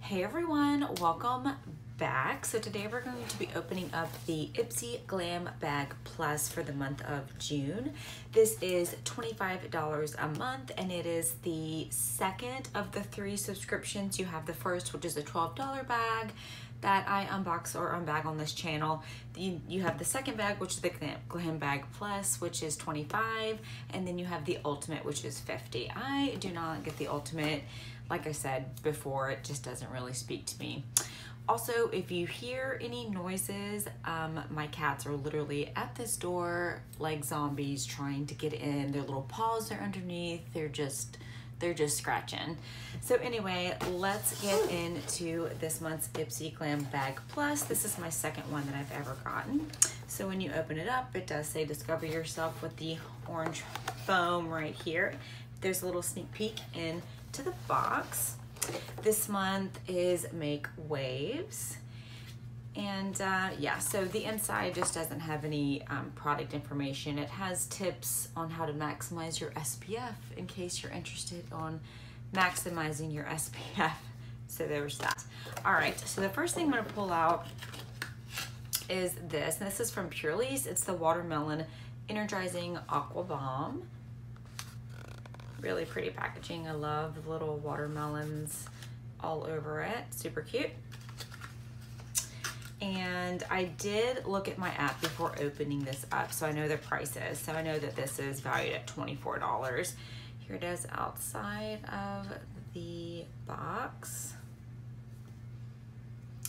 Hey everyone, welcome back. So today we're going to be opening up the Ipsy Glam Bag Plus for the month of June. This is $25 a month and it is the second of the three subscriptions. You have the first, which is a $12 bag that I unbox or unbag on this channel. You, you have the second bag, which is the Glam Bag Plus, which is 25, and then you have the Ultimate, which is 50. I do not get the Ultimate like I said before, it just doesn't really speak to me. Also, if you hear any noises, um, my cats are literally at this door like zombies trying to get in. Their little paws are underneath. They're just, they're just scratching. So anyway, let's get into this month's Ipsy Glam Bag Plus. This is my second one that I've ever gotten. So when you open it up, it does say discover yourself with the orange foam right here. There's a little sneak peek in to the box. This month is Make Waves. And uh, yeah, so the inside just doesn't have any um, product information. It has tips on how to maximize your SPF in case you're interested on maximizing your SPF. So there's that. All right, so the first thing I'm gonna pull out is this. And this is from Purlisse. It's the Watermelon Energizing Aqua Bomb really pretty packaging. I love the little watermelons all over it. Super cute. And I did look at my app before opening this up, so I know the prices. So I know that this is valued at $24. Here it is outside of the box.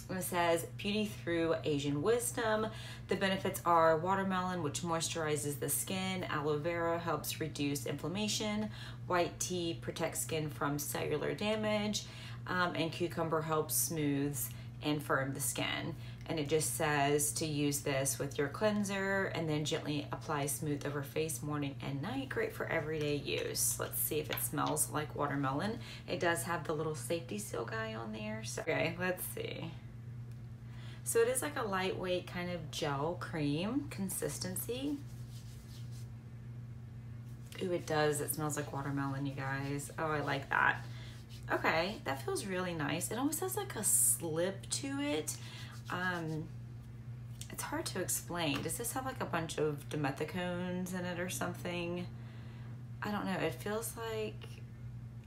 It says Beauty Through Asian Wisdom. The benefits are watermelon, which moisturizes the skin, aloe vera helps reduce inflammation, white tea protects skin from cellular damage, um, and cucumber helps smooths and firm the skin. And it just says to use this with your cleanser and then gently apply smooth over face morning and night. Great for everyday use. Let's see if it smells like watermelon. It does have the little safety seal guy on there. So, okay, let's see. So it is like a lightweight kind of gel cream consistency. Ooh, it does. It smells like watermelon, you guys. Oh, I like that. Okay, that feels really nice. It almost has like a slip to it. Um, it's hard to explain. Does this have like a bunch of dimethicones in it or something? I don't know. It feels like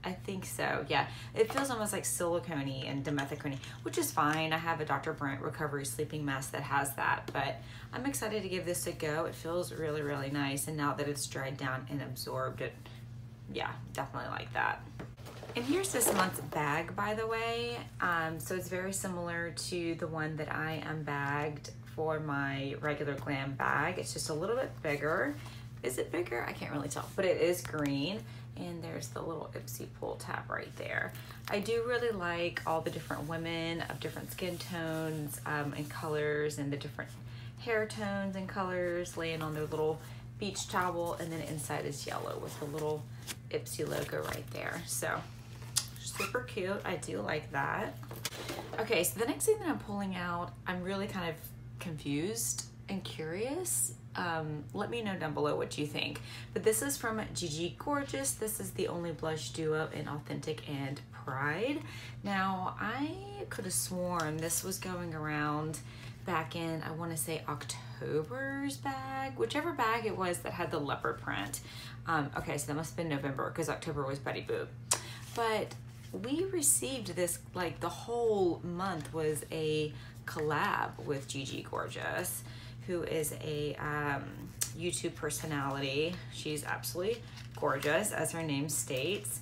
I think so, yeah. It feels almost like silicone and dimethicone, which is fine. I have a Dr. Brandt Recovery Sleeping Mask that has that, but I'm excited to give this a go. It feels really, really nice, and now that it's dried down and absorbed, it, yeah, definitely like that. And here's this month's bag, by the way. Um, so it's very similar to the one that I unbagged for my regular glam bag. It's just a little bit bigger. Is it bigger? I can't really tell, but it is green and there's the little Ipsy pull tab right there. I do really like all the different women of different skin tones um, and colors and the different hair tones and colors laying on their little beach towel and then inside is yellow with the little Ipsy logo right there. So super cute. I do like that. Okay, so the next thing that I'm pulling out, I'm really kind of confused and curious um, let me know down below what you think. But this is from Gigi Gorgeous. This is the only blush duo in Authentic and Pride. Now, I could have sworn this was going around back in, I want to say October's bag, whichever bag it was that had the leopard print. Um, okay, so that must have been November because October was Betty Boop. But we received this, like the whole month was a collab with Gigi Gorgeous who is a um, YouTube personality. She's absolutely gorgeous, as her name states,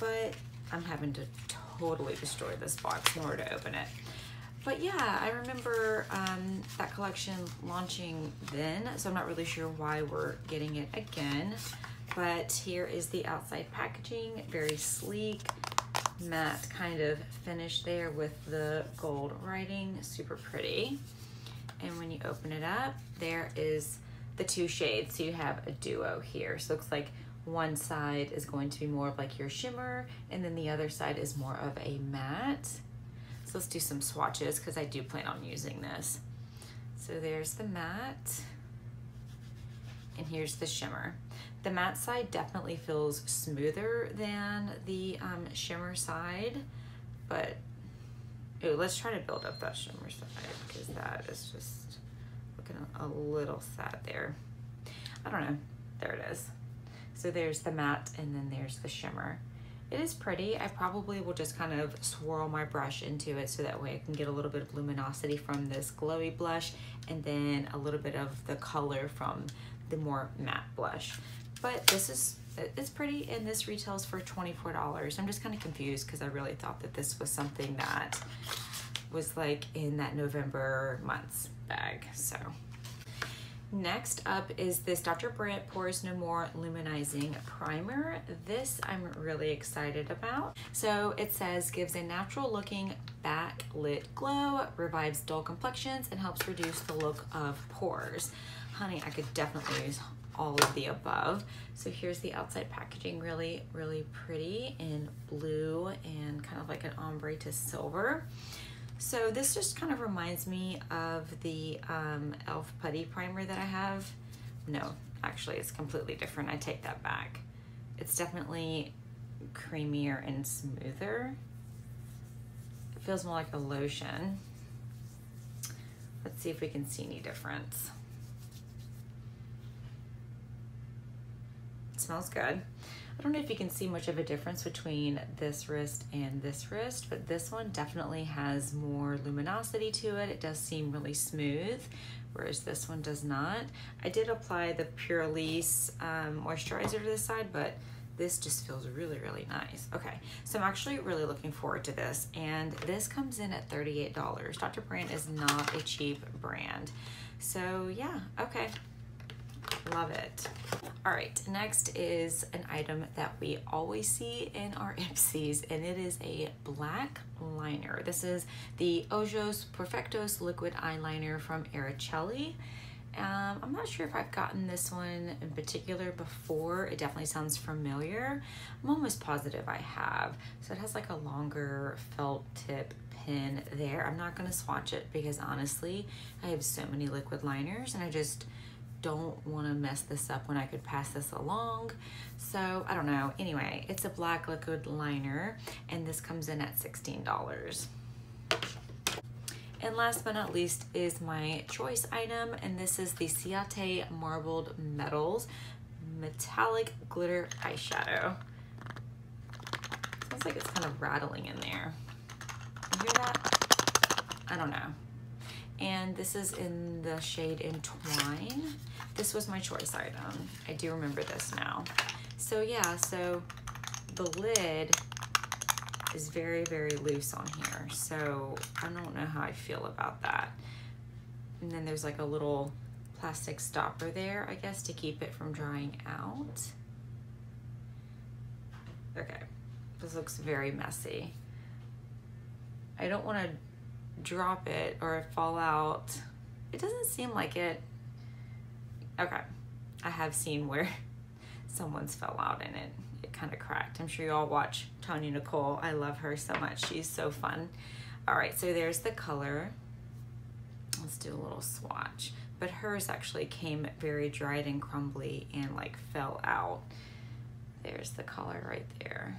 but I'm having to totally destroy this box in order to open it. But yeah, I remember um, that collection launching then, so I'm not really sure why we're getting it again. But here is the outside packaging, very sleek, matte kind of finish there with the gold writing, super pretty. And when you open it up, there is the two shades. So you have a duo here. So it looks like one side is going to be more of like your shimmer and then the other side is more of a matte. So let's do some swatches because I do plan on using this. So there's the matte and here's the shimmer. The matte side definitely feels smoother than the um, shimmer side, but Ooh, let's try to build up that shimmer side because that is just looking a little sad there. I don't know. There it is. So there's the matte and then there's the shimmer. It is pretty. I probably will just kind of swirl my brush into it so that way I can get a little bit of luminosity from this glowy blush and then a little bit of the color from the more matte blush. But this is, it's pretty and this retails for $24. I'm just kind of confused because I really thought that this was something that was like in that November months bag. So Next up is this Dr. Brandt Pores No More Luminizing Primer. This I'm really excited about. So it says gives a natural looking backlit glow, revives dull complexions, and helps reduce the look of pores. Honey, I could definitely use all of the above. So here's the outside packaging, really, really pretty in blue and kind of like an ombre to silver. So this just kind of reminds me of the um, e.l.f. Putty Primer that I have. No, actually it's completely different. I take that back. It's definitely creamier and smoother. It feels more like a lotion. Let's see if we can see any difference. It smells good. I don't know if you can see much of a difference between this wrist and this wrist, but this one definitely has more luminosity to it. It does seem really smooth, whereas this one does not. I did apply the Purlisse um, moisturizer to this side, but this just feels really, really nice. Okay, so I'm actually really looking forward to this, and this comes in at $38. Dr. Brandt is not a cheap brand. So yeah, okay, love it. All right, next is an item that we always see in our Ipsies, and it is a black liner. This is the Ojos Perfectos Liquid Eyeliner from Araceli. Um, I'm not sure if I've gotten this one in particular before. It definitely sounds familiar. I'm almost positive I have. So it has like a longer felt tip pin there. I'm not gonna swatch it because honestly, I have so many liquid liners and I just, don't want to mess this up when I could pass this along. So I don't know. Anyway, it's a black liquid liner and this comes in at $16. And last but not least is my choice item and this is the Ciate Marbled Metals Metallic Glitter Eyeshadow. Sounds like it's kind of rattling in there. You hear that? I don't know and this is in the shade Entwine. This was my choice item. I do remember this now. So yeah, so the lid is very, very loose on here. So I don't know how I feel about that. And then there's like a little plastic stopper there, I guess, to keep it from drying out. Okay, this looks very messy. I don't want to drop it or fall out. It doesn't seem like it. Okay, I have seen where someone's fell out in it. It kind of cracked. I'm sure you all watch Tanya Nicole. I love her so much. She's so fun. All right, so there's the color. Let's do a little swatch. But hers actually came very dried and crumbly and like fell out. There's the color right there.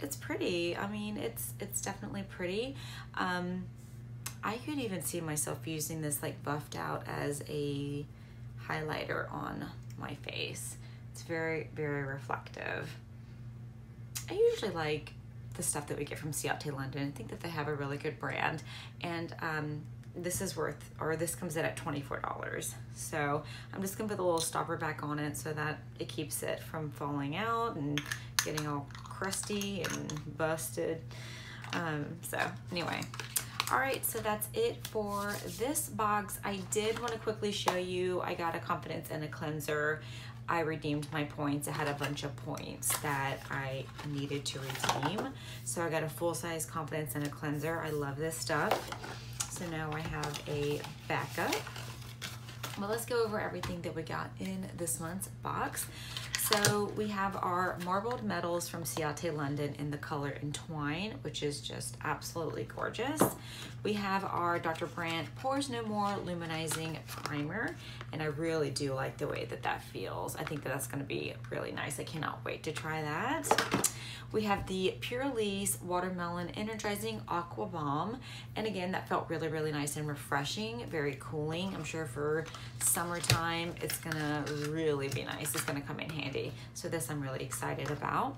It's pretty. I mean, it's it's definitely pretty. Um, I could even see myself using this like buffed out as a highlighter on my face. It's very, very reflective. I usually like the stuff that we get from Ciate London. I think that they have a really good brand. And um, this is worth, or this comes in at $24. So I'm just gonna put the little stopper back on it so that it keeps it from falling out and getting all crusty and busted. Um, so anyway, all right, so that's it for this box. I did want to quickly show you, I got a Confidence in a Cleanser. I redeemed my points. I had a bunch of points that I needed to redeem. So I got a full-size Confidence in a Cleanser. I love this stuff. So now I have a backup. Well, let's go over everything that we got in this month's box. So we have our marbled metals from Ciate London in the color Entwine, which is just absolutely gorgeous. We have our Dr. Brandt Pores No More Luminizing Primer, and I really do like the way that that feels. I think that that's gonna be really nice. I cannot wait to try that. We have the Purlisse Watermelon Energizing Aqua Bomb. And again, that felt really, really nice and refreshing, very cooling. I'm sure for summertime, it's gonna really be nice. It's gonna come in handy. So this I'm really excited about.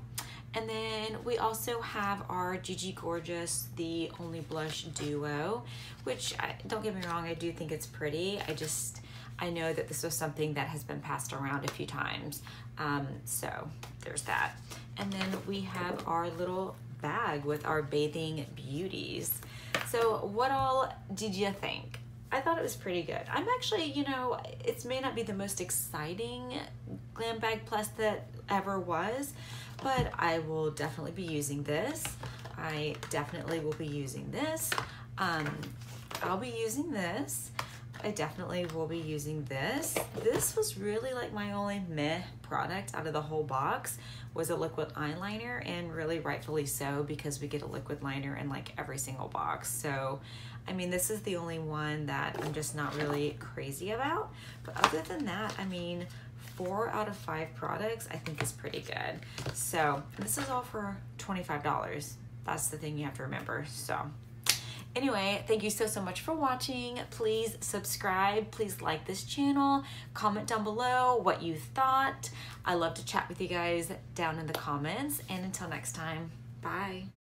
And then we also have our Gigi Gorgeous, the Only Blush Duo, which I, don't get me wrong, I do think it's pretty. I just, I know that this was something that has been passed around a few times. Um, so there's that. And then we have our little bag with our bathing beauties. So what all did you think? I thought it was pretty good. I'm actually, you know, it may not be the most exciting Glam Bag Plus that ever was, but I will definitely be using this. I definitely will be using this. Um, I'll be using this. I definitely will be using this. This was really like my only meh product out of the whole box was a liquid eyeliner and really rightfully so because we get a liquid liner in like every single box. So, I mean, this is the only one that I'm just not really crazy about. But other than that, I mean, four out of five products I think is pretty good. So this is all for $25. That's the thing you have to remember. So anyway, thank you so, so much for watching. Please subscribe. Please like this channel. Comment down below what you thought. I love to chat with you guys down in the comments. And until next time, bye.